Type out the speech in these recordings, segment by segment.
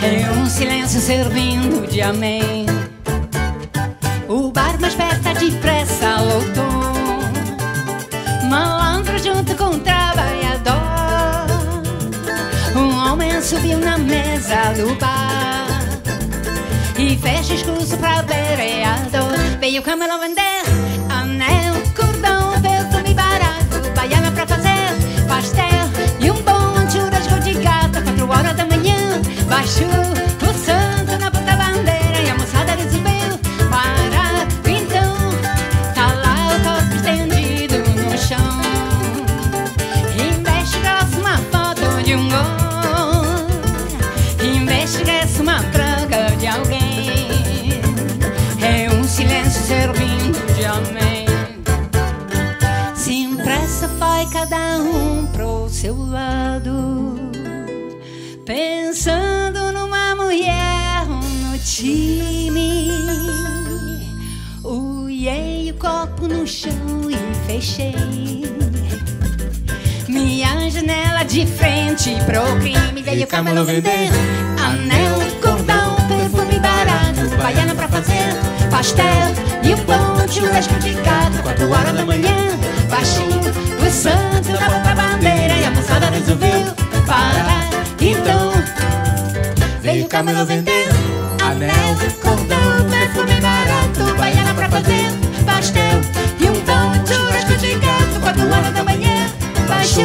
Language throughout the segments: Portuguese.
Em um silêncio servindo de amém. O bar mais perto é depressa lotou. Malandro junto com o trabalhador. Um homem subiu na mesa do bar e fez discurso pra vereador. Veio camelô vender anel, cordão, perfume barato, baiana pra fazer pastel. cada um pro seu lado, pensando numa mulher no time. Uiei o copo no chão e fechei. Minha janela de frente pro crime veio o camelo vendendo Anel, cordão, perfume barato Baiana pra fazer. pastel E um pão de churrasco de gato Quatro horas da manhã baixinho O santo da boca bandeira E a moçada resolveu parar Então Veio o camelo vender Anel, cordão, perfume barato Baiana pra fazer pastel E um pão de churrasco de gato Quatro horas da manhã Baixou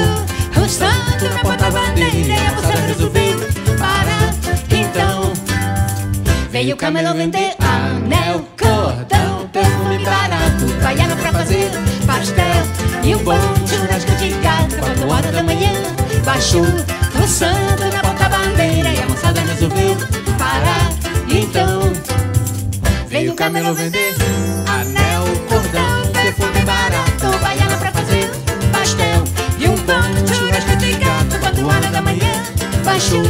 o santo da boca bandeira E a moçada resolveu parar Então Veio o camelo vender anel, cordão, perfume barato bonde nas quando quatro horas da manhã, baixo, roçando na porta-bandeira e a moçada resolveu parar. Então, veio o camelo vender anel, cordão, perfume barato, baiana pra fazer. Pastel e um poncho, de churrasco de gato, quatro horas da manhã, baixo,